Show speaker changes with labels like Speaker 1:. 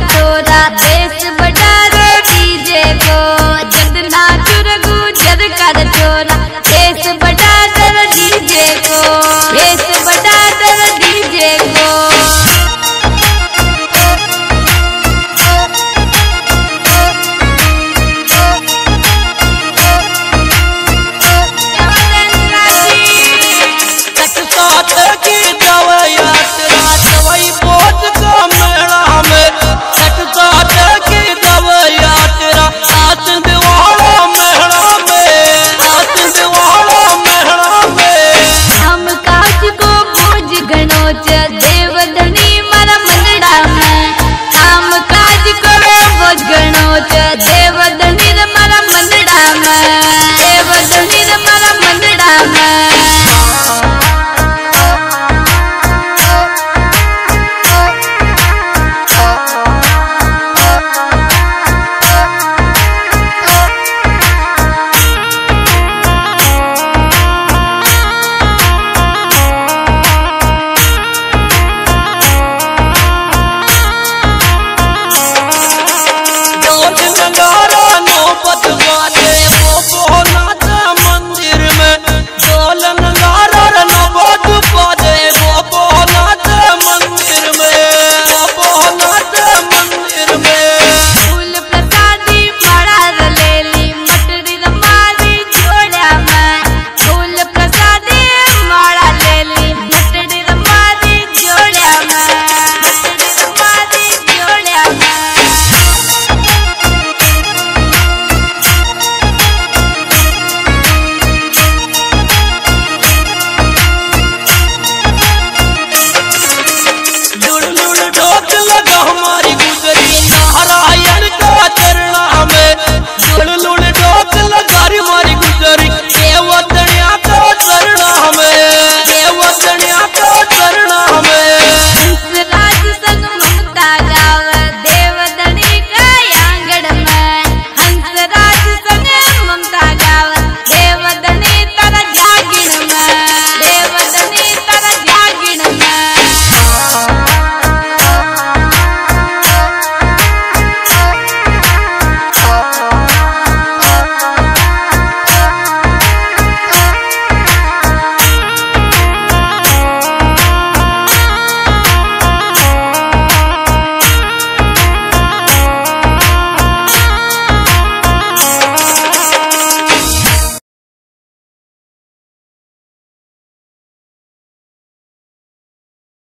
Speaker 1: I do
Speaker 2: हमारे